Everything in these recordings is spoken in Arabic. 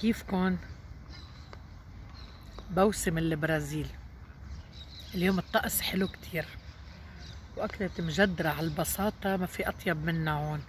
كيفكن بوسم البرازيل؟ اليوم الطقس حلو كتير وأكلة مجدرة على البساطة ما في أطيب منها هون.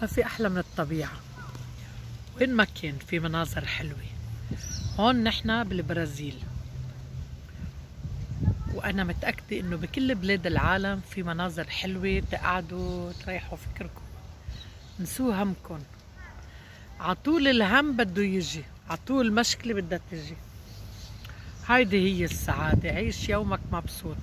ما في أحلى من الطبيعة. وين ما كان في مناظر حلوة. هون نحنا بالبرازيل. وأنا متأكدة إنه بكل بلاد العالم في مناظر حلوة تقعدوا تريحوا فكركم. نسوا همكم. عطول الهم بده يجي. عطول المشكلة بدها تجي. هيدي هي السعادة عيش يومك مبسوط.